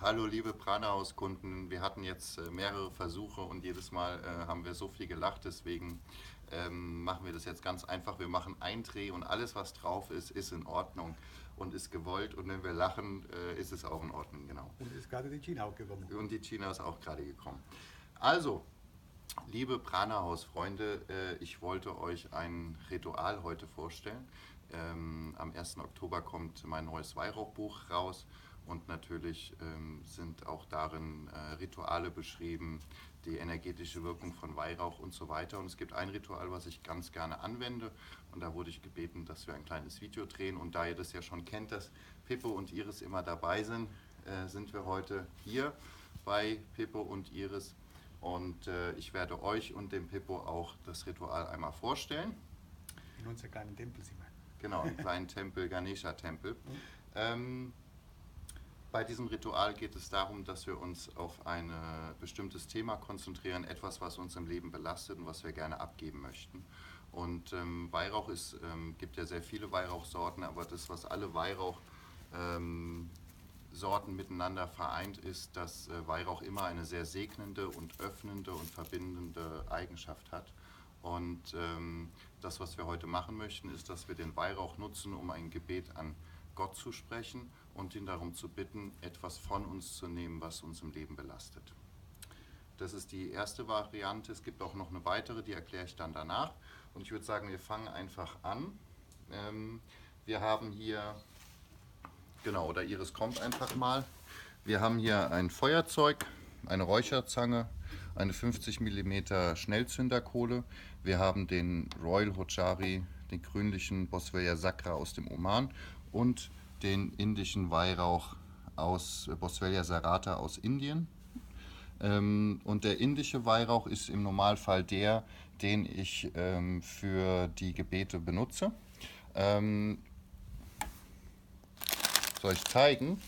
Hallo liebe Prana-Hauskunden, wir hatten jetzt äh, mehrere Versuche und jedes Mal äh, haben wir so viel gelacht, deswegen ähm, machen wir das jetzt ganz einfach. Wir machen einen Dreh und alles, was drauf ist, ist in Ordnung und ist gewollt und wenn wir lachen, äh, ist es auch in Ordnung, genau. Und ist gerade die China auch gekommen. Und die China ist auch gerade gekommen. Also, liebe Prana-Haus-Freunde, äh, ich wollte euch ein Ritual heute vorstellen. Ähm, am 1. Oktober kommt mein neues Weihrauchbuch raus und natürlich ähm, sind auch darin äh, Rituale beschrieben, die energetische Wirkung von Weihrauch und so weiter. Und es gibt ein Ritual, was ich ganz gerne anwende und da wurde ich gebeten, dass wir ein kleines Video drehen. Und da ihr das ja schon kennt, dass Pippo und Iris immer dabei sind, äh, sind wir heute hier bei Pippo und Iris. Und äh, ich werde euch und dem Pippo auch das Ritual einmal vorstellen. In unserem kleinen Tempel wir. Genau, im kleinen Tempel, Ganesha-Tempel. Ähm, bei diesem Ritual geht es darum, dass wir uns auf ein bestimmtes Thema konzentrieren, etwas, was uns im Leben belastet und was wir gerne abgeben möchten. Und ähm, Weihrauch ist, ähm, gibt ja sehr viele Weihrauchsorten, aber das, was alle Weihrauchsorten ähm, miteinander vereint, ist, dass äh, Weihrauch immer eine sehr segnende und öffnende und verbindende Eigenschaft hat. Und ähm, das, was wir heute machen möchten, ist, dass wir den Weihrauch nutzen, um ein Gebet an Gott zu sprechen und ihn darum zu bitten, etwas von uns zu nehmen, was uns im Leben belastet. Das ist die erste Variante. Es gibt auch noch eine weitere, die erkläre ich dann danach. Und ich würde sagen, wir fangen einfach an. Ähm, wir haben hier, genau, oder Iris kommt einfach mal. Wir haben hier ein Feuerzeug, eine Räucherzange, eine 50 mm Schnellzünderkohle. Wir haben den Royal Hochari, den grünlichen Boswellia Sacra aus dem Oman und den indischen Weihrauch aus Boswellia serrata aus Indien. Ähm, und der indische Weihrauch ist im Normalfall der, den ich ähm, für die Gebete benutze. Ähm, soll ich zeigen?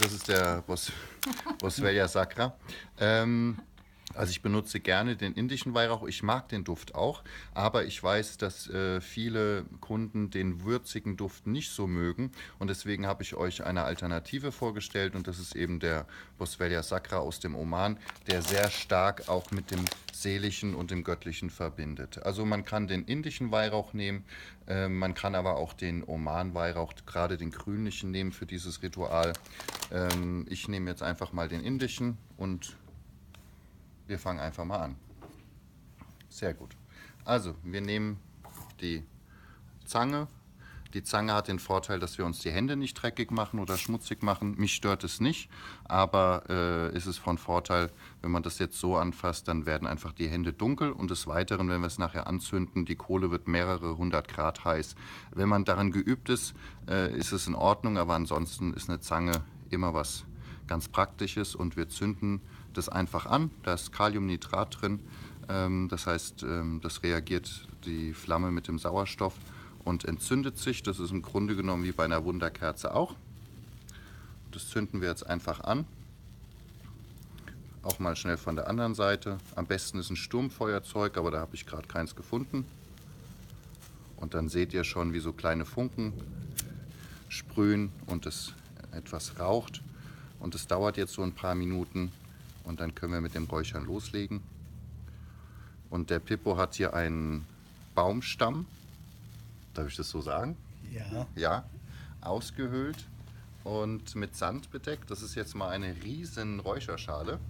Das ist der Bos Boswellia Sacra. Ähm, also ich benutze gerne den indischen Weihrauch, ich mag den Duft auch, aber ich weiß, dass äh, viele Kunden den würzigen Duft nicht so mögen und deswegen habe ich euch eine Alternative vorgestellt und das ist eben der Boswellia Sacra aus dem Oman, der sehr stark auch mit dem Seelischen und dem Göttlichen verbindet. Also man kann den indischen Weihrauch nehmen, äh, man kann aber auch den Oman-Weihrauch, gerade den grünlichen nehmen für dieses Ritual. Ähm, ich nehme jetzt einfach mal den indischen und wir fangen einfach mal an. Sehr gut. Also, wir nehmen die Zange. Die Zange hat den Vorteil, dass wir uns die Hände nicht dreckig machen oder schmutzig machen. Mich stört es nicht, aber äh, ist es von Vorteil, wenn man das jetzt so anfasst, dann werden einfach die Hände dunkel und des Weiteren, wenn wir es nachher anzünden, die Kohle wird mehrere hundert Grad heiß. Wenn man daran geübt ist, äh, ist es in Ordnung, aber ansonsten ist eine Zange immer was ganz Praktisches und wir zünden das einfach an. Da ist Kaliumnitrat drin. Ähm, das heißt, ähm, das reagiert die Flamme mit dem Sauerstoff und entzündet sich. Das ist im Grunde genommen wie bei einer Wunderkerze auch. Das zünden wir jetzt einfach an. Auch mal schnell von der anderen Seite. Am besten ist ein Sturmfeuerzeug, aber da habe ich gerade keins gefunden. Und dann seht ihr schon, wie so kleine Funken sprühen und es etwas raucht. Und es dauert jetzt so ein paar Minuten und dann können wir mit dem Räuchern loslegen. Und der Pippo hat hier einen Baumstamm, darf ich das so sagen? Ja. Ja, ausgehöhlt und mit Sand bedeckt. Das ist jetzt mal eine riesen Räucherschale.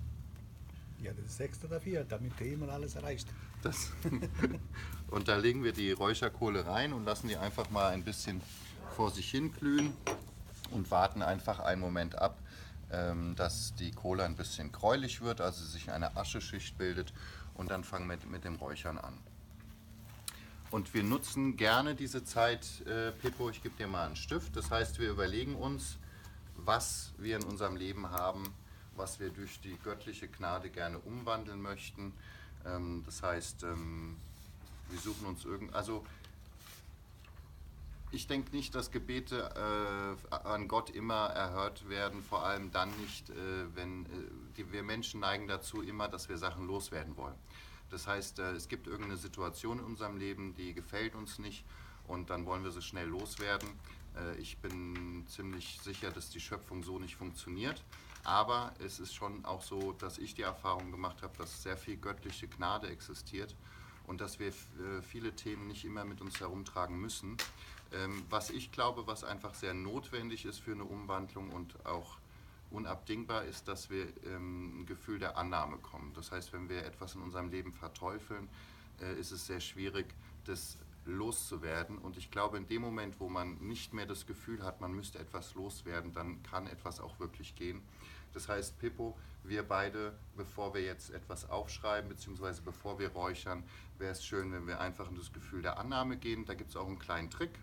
Ja, das ist sechs oder vier, damit der Himmel alles erreicht. Das und da legen wir die Räucherkohle rein und lassen die einfach mal ein bisschen vor sich hin glühen und warten einfach einen Moment ab, dass die Kohle ein bisschen gräulich wird, also sich eine Ascheschicht bildet und dann fangen wir mit, mit dem Räuchern an. Und wir nutzen gerne diese Zeit, äh, Pippo, ich gebe dir mal einen Stift. Das heißt, wir überlegen uns, was wir in unserem Leben haben, was wir durch die göttliche Gnade gerne umwandeln möchten. Ähm, das heißt, ähm, wir suchen uns irgend, also ich denke nicht, dass Gebete äh, an Gott immer erhört werden, vor allem dann nicht, äh, wenn äh, die, wir Menschen neigen dazu immer, dass wir Sachen loswerden wollen. Das heißt, äh, es gibt irgendeine Situation in unserem Leben, die gefällt uns nicht und dann wollen wir sie schnell loswerden. Äh, ich bin ziemlich sicher, dass die Schöpfung so nicht funktioniert. Aber es ist schon auch so, dass ich die Erfahrung gemacht habe, dass sehr viel göttliche Gnade existiert und dass wir äh, viele Themen nicht immer mit uns herumtragen müssen. Ähm, was ich glaube, was einfach sehr notwendig ist für eine Umwandlung und auch unabdingbar ist, dass wir ähm, ein Gefühl der Annahme kommen. Das heißt, wenn wir etwas in unserem Leben verteufeln, äh, ist es sehr schwierig, das loszuwerden. Und ich glaube, in dem Moment, wo man nicht mehr das Gefühl hat, man müsste etwas loswerden, dann kann etwas auch wirklich gehen. Das heißt, Pippo, wir beide, bevor wir jetzt etwas aufschreiben, beziehungsweise bevor wir räuchern, wäre es schön, wenn wir einfach in das Gefühl der Annahme gehen. Da gibt es auch einen kleinen Trick.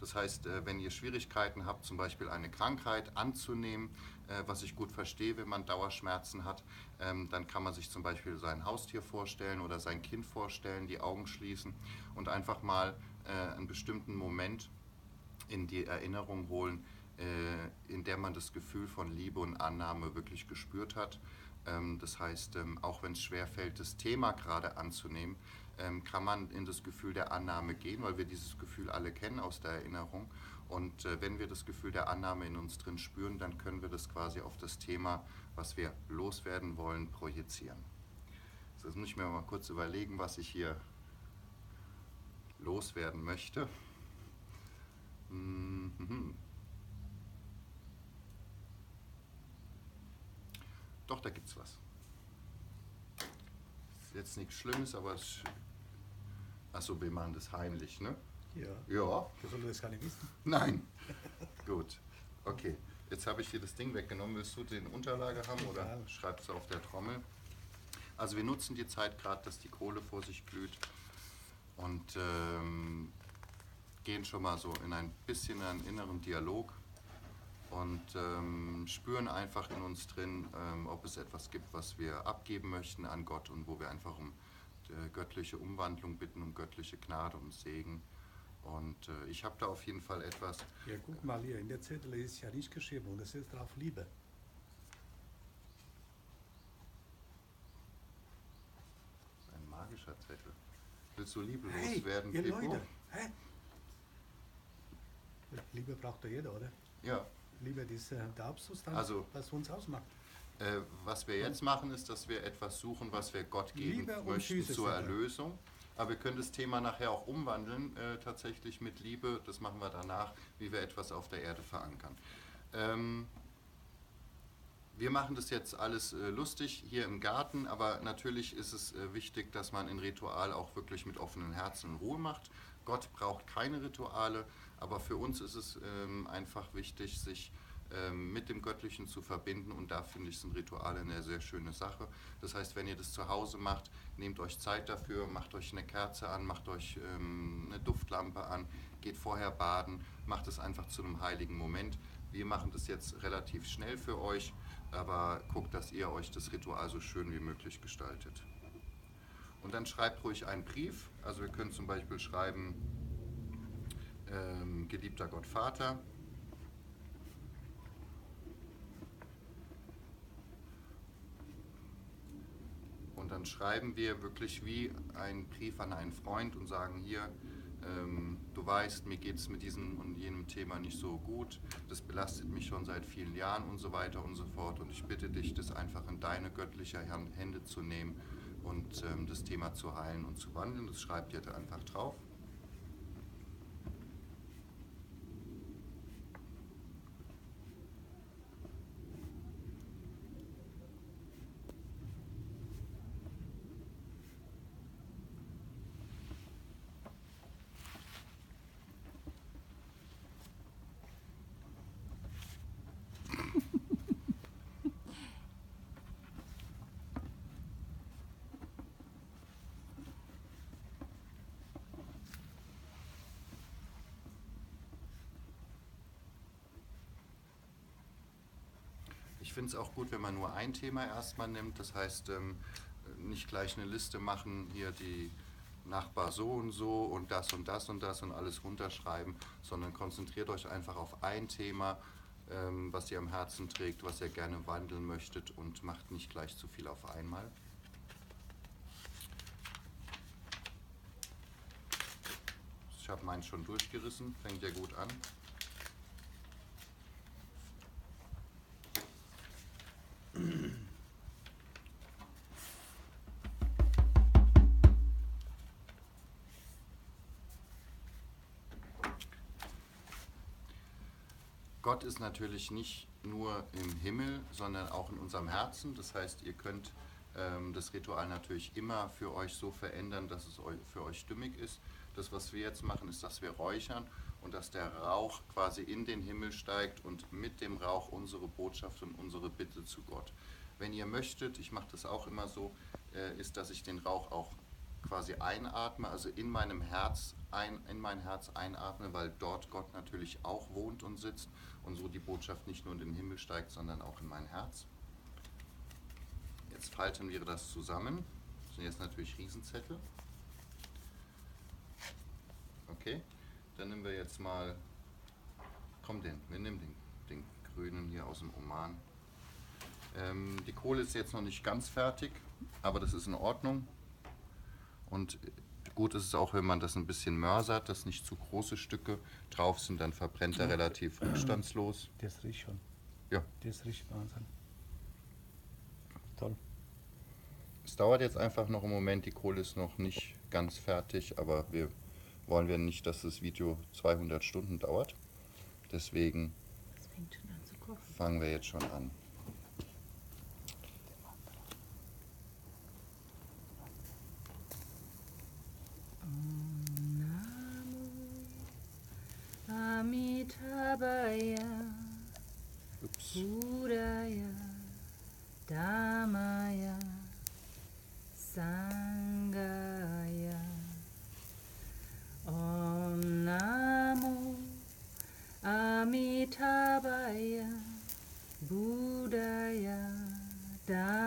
Das heißt, äh, wenn ihr Schwierigkeiten habt, zum Beispiel eine Krankheit anzunehmen, äh, was ich gut verstehe, wenn man Dauerschmerzen hat, ähm, dann kann man sich zum Beispiel sein Haustier vorstellen oder sein Kind vorstellen, die Augen schließen und einfach mal äh, einen bestimmten Moment in die Erinnerung holen, in der man das Gefühl von Liebe und Annahme wirklich gespürt hat. Ähm, das heißt, ähm, auch wenn es schwerfällt, das Thema gerade anzunehmen, ähm, kann man in das Gefühl der Annahme gehen, weil wir dieses Gefühl alle kennen aus der Erinnerung. Und äh, wenn wir das Gefühl der Annahme in uns drin spüren, dann können wir das quasi auf das Thema, was wir loswerden wollen, projizieren. Jetzt muss ich mir mal kurz überlegen, was ich hier loswerden möchte. Mhm. Doch, da gibt es was. Jetzt nichts Schlimmes, aber es Achso, wir machen das heimlich, ne? Ja. Ja. Du sollst das gar nicht wissen. Nein. Gut. Okay. Jetzt habe ich dir das Ding weggenommen. Willst du den Unterlage haben oder Ja. schreibst du auf der Trommel? Also wir nutzen die Zeit gerade, dass die Kohle vor sich glüht und ähm, gehen schon mal so in ein bisschen einen inneren Dialog und ähm, spüren einfach in uns drin, ähm, ob es etwas gibt, was wir abgeben möchten an Gott und wo wir einfach um äh, göttliche Umwandlung bitten, um göttliche Gnade, um Segen. Und äh, ich habe da auf jeden Fall etwas. Ja, guck mal hier, in der Zettel ist ja nicht geschrieben und es ist drauf Liebe. Ein magischer Zettel. Willst du liebelos Hey, werden, ihr? Leute, hä? Liebe braucht doch jeder, oder? Ja. Liebe ist äh, der Hauptzustand, Also- was uns ausmacht. Äh, was wir jetzt machen, ist, dass wir etwas suchen, was wir Gott geben Liebe möchten zur. Erlösung. Aber wir können das Thema nachher auch umwandeln, äh, tatsächlich mit Liebe. Das machen wir danach, wie wir etwas auf der Erde verankern. Ähm, wir machen das jetzt alles äh, lustig hier im Garten, aber natürlich ist es äh, wichtig, dass man ein Ritual auch wirklich mit offenen Herzen in Ruhe macht. Gott braucht keine Rituale, aber für uns ist es ähm, einfach wichtig, sich ähm, mit dem Göttlichen zu verbinden und da finde ich sind Rituale eine sehr schöne Sache. Das heißt, wenn ihr das zu Hause macht, nehmt euch Zeit dafür, macht euch eine Kerze an, macht euch ähm, eine Duftlampe an, geht vorher baden, macht es einfach zu einem heiligen Moment. Wir machen das jetzt relativ schnell für euch, aber guckt, dass ihr euch das Ritual so schön wie möglich gestaltet. Und dann schreibt ruhig einen Brief. Also wir können zum Beispiel schreiben, ähm, geliebter Gott Vater, Und dann schreiben wir wirklich wie einen Brief an einen Freund und sagen hier, ähm, du weißt, mir geht es mit diesem und jenem Thema nicht so gut, das belastet mich schon seit vielen Jahren und so weiter und so fort. Und ich bitte dich, das einfach in deine göttliche Hände zu nehmen und ähm, das Thema zu heilen und zu wandeln. Das schreibt ihr da einfach drauf. Ich finde es auch gut, wenn man nur ein Thema erstmal nimmt. Das heißt, ähm, nicht gleich eine Liste machen, hier die Nachbar so und so und das und das und das und alles runterschreiben, sondern konzentriert euch einfach auf ein Thema, ähm, was ihr am Herzen trägt, was ihr gerne wandeln möchtet und macht nicht gleich zu viel auf einmal. Ich habe meins schon durchgerissen, fängt ja gut an. Gott ist natürlich nicht nur im Himmel, sondern auch in unserem Herzen. Das heißt, ihr könnt ähm, das Ritual natürlich immer für euch so verändern, dass es für euch stimmig ist. Das, was wir jetzt machen, ist, dass wir räuchern und dass der Rauch quasi in den Himmel steigt und mit dem Rauch unsere Botschaft und unsere Bitte zu Gott. Wenn ihr möchtet, ich mache das auch immer so, äh, ist, dass ich den Rauch auch quasi einatme, also in meinem Herz ein, in mein Herz einatme, weil dort Gott natürlich auch wohnt und sitzt und so die Botschaft nicht nur in den Himmel steigt, sondern auch in mein Herz. Jetzt falten wir das zusammen. Das sind jetzt natürlich Riesenzettel. Okay, dann nehmen wir jetzt mal, komm den, wir nehmen den, den grünen hier aus dem Oman. Ähm, die Kohle ist jetzt noch nicht ganz fertig, aber das ist in Ordnung. Und gut ist es auch, wenn man das ein bisschen mörsert, dass nicht zu große Stücke drauf sind, dann verbrennt er relativ rückstandslos. Das riecht schon. Ja. Das riecht Wahnsinn. Toll. Es dauert jetzt einfach noch einen Moment, die Kohle ist noch nicht ganz fertig, aber wir wollen wir nicht, dass das Video 200 Stunden dauert. Deswegen fangen wir jetzt schon an. Amitabhaya, Ups. Budaya, Dhamaya, Sangaya. Om Namo Amitabhaya, Budaya, Dhamaya,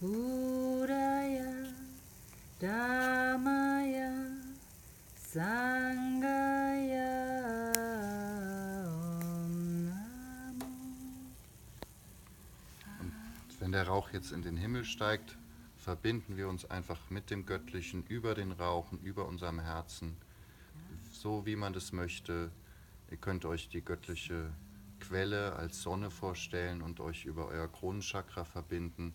Budaya. Om Namo. Und wenn der Rauch jetzt in den Himmel steigt, verbinden wir uns einfach mit dem Göttlichen über den Rauch und über unserem Herzen, so wie man das möchte. Ihr könnt euch die göttliche Quelle als Sonne vorstellen und euch über euer Kronenchakra verbinden.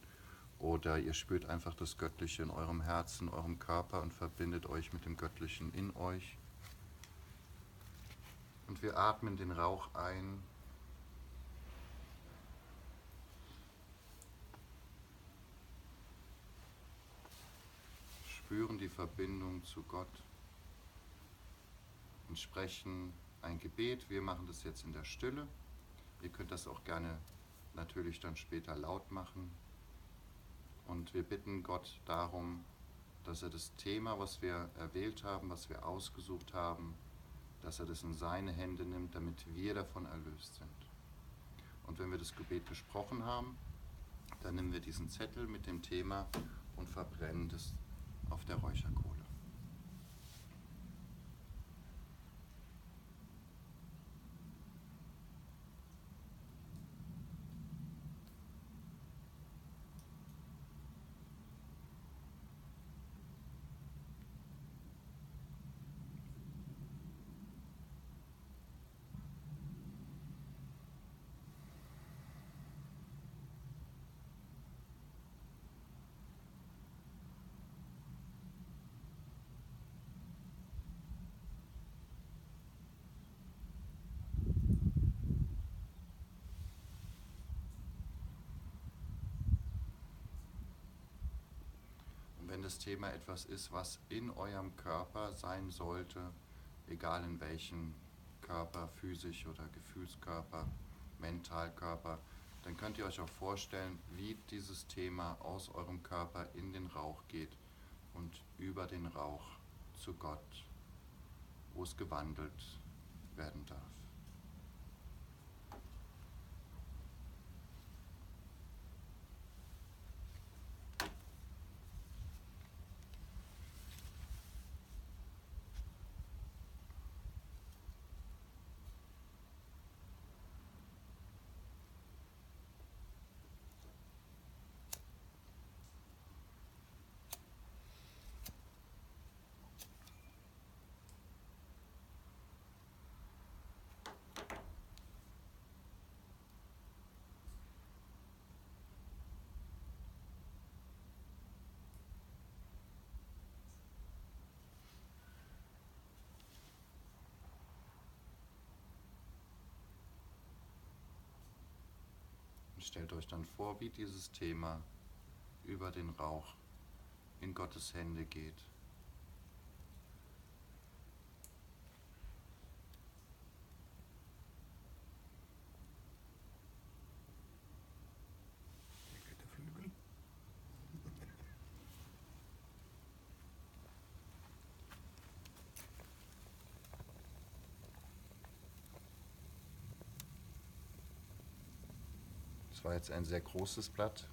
Oder ihr spürt einfach das Göttliche in eurem Herzen, eurem Körper und verbindet euch mit dem Göttlichen in euch. Und wir atmen den Rauch ein spüren die Verbindung zu Gott und sprechen ein Gebet. Wir machen das jetzt in der Stille. Ihr könnt das auch gerne natürlich dann später laut machen. Und wir bitten Gott darum, dass er das Thema, was wir erwählt haben, was wir ausgesucht haben, dass er das in seine Hände nimmt, damit wir davon erlöst sind. Und wenn wir das Gebet gesprochen haben, dann nehmen wir diesen Zettel mit dem Thema und verbrennen das auf der Räucherkohle. Und wenn das Thema etwas ist, was in eurem Körper sein sollte, egal in welchem Körper, physisch oder Gefühlskörper, Mentalkörper, dann könnt ihr euch auch vorstellen, wie dieses Thema aus eurem Körper in den Rauch geht und über den Rauch zu Gott, wo es gewandelt werden darf. Stellt euch dann vor, wie dieses Thema über den Rauch in Gottes Hände geht. Der Flügel. Das war jetzt ein sehr großes Blatt.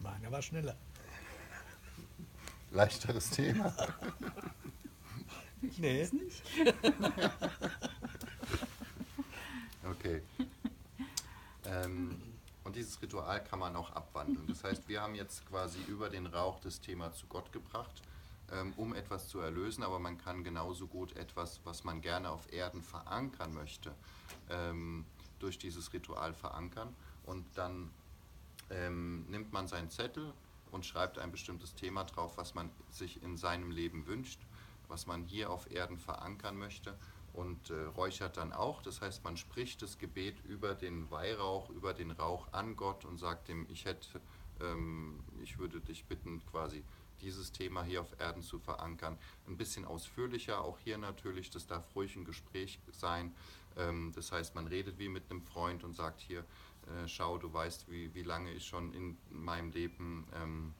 Meiner war schneller. Leichteres Thema. Nee. Okay. Ähm, und dieses Ritual kann man auch abwandeln. Das heißt, wir haben jetzt quasi über den Rauch das Thema zu Gott gebracht, ähm, um etwas zu erlösen, aber man kann genauso gut etwas, was man gerne auf Erden verankern möchte, ähm, durch dieses Ritual verankern. Und dann ähm, nimmt man seinen Zettel und schreibt ein bestimmtes Thema drauf, was man sich in seinem Leben wünscht, was man hier auf Erden verankern möchte und äh, räuchert dann auch. Das heißt, man spricht das Gebet über den Weihrauch, über den Rauch an Gott und sagt ihm, ich hätte, ähm, ich würde dich bitten, quasi dieses Thema hier auf Erden zu verankern. Ein bisschen ausführlicher, auch hier natürlich, das darf ruhig ein Gespräch sein. Ähm, das heißt, man redet wie mit einem Freund und sagt hier, äh, schau, du weißt, wie, wie lange ich schon in meinem Leben ähm,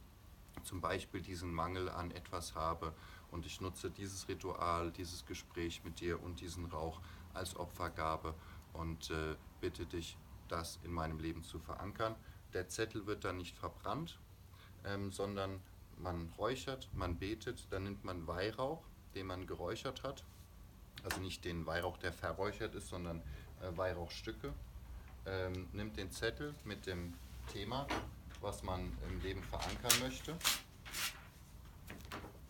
zum Beispiel diesen Mangel an etwas habe und ich nutze dieses Ritual, dieses Gespräch mit dir und diesen Rauch als Opfergabe und äh, bitte dich, das in meinem Leben zu verankern. Der Zettel wird dann nicht verbrannt, ähm, sondern man räuchert, man betet, dann nimmt man Weihrauch, den man geräuchert hat. Also nicht den Weihrauch, der verräuchert ist, sondern äh, Weihrauchstücke. Ähm, nimmt den Zettel mit dem Thema, was man im Leben verankern möchte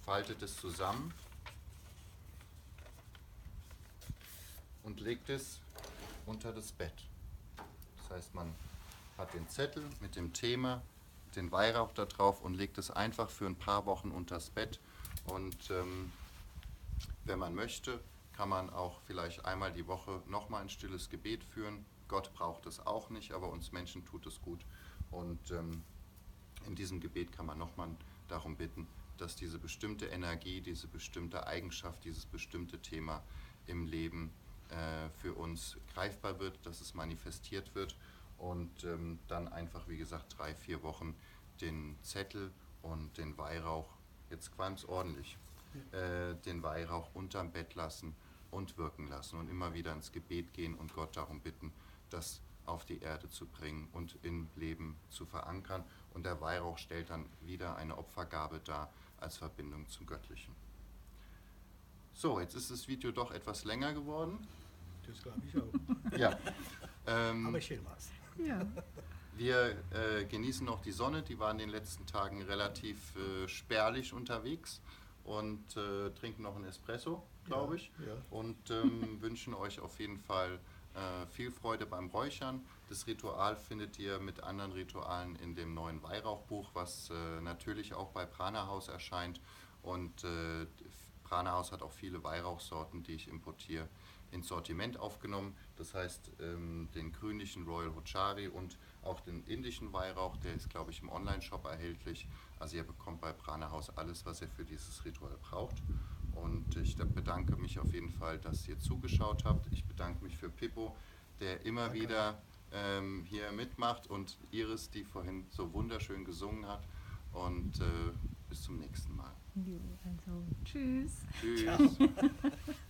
faltet es zusammen und legt es unter das Bett. Das heißt, man hat den Zettel mit dem Thema, den Weihrauch da drauf und legt es einfach für ein paar Wochen unter das Bett. Und ähm, wenn man möchte, kann man auch vielleicht einmal die Woche nochmal ein stilles Gebet führen. Gott braucht es auch nicht, aber uns Menschen tut es gut. Und ähm, in diesem Gebet kann man nochmal darum bitten, dass diese bestimmte Energie, diese bestimmte Eigenschaft, dieses bestimmte Thema im Leben äh, für uns greifbar wird, dass es manifestiert wird und ähm, dann einfach, wie gesagt, drei, vier Wochen den Zettel und den Weihrauch, jetzt qualmt ordentlich, äh, den Weihrauch unterm Bett lassen und wirken lassen und immer wieder ins Gebet gehen und Gott darum bitten, das auf die Erde zu bringen und im Leben zu verankern. Und der Weihrauch stellt dann wieder eine Opfergabe dar als Verbindung zum Göttlichen. So, jetzt ist das Video doch etwas länger geworden. Das glaube ich auch. Ja. Ähm, Aber schön war's. Ja. wir äh, genießen noch die Sonne. Die war in den letzten Tagen relativ äh, spärlich unterwegs und äh, trinken noch einen Espresso, glaube ich. Ja, ja. Und ähm, wünschen euch auf jeden Fall äh, viel Freude beim Räuchern. Das Ritual findet ihr mit anderen Ritualen in dem neuen Weihrauchbuch, was äh, natürlich auch bei Prana Haus erscheint. Und äh, Prana Haus hat auch viele Weihrauchsorten, die ich importiere, ins Sortiment aufgenommen. Das heißt, ähm, den grünlichen Royal Hochari und auch den indischen Weihrauch, der ist, glaube ich, im Online-Shop erhältlich. Also ihr bekommt bei Prana Haus alles, was ihr für dieses Ritual braucht. Und ich bedanke mich auf jeden Fall, dass ihr zugeschaut habt. Ich bedanke mich für Pippo, der immer Danke. wieder ähm, hier mitmacht und Iris, die vorhin so wunderschön gesungen hat. Und äh, bis zum nächsten Mal. Jo, also tschüss. Tschüss.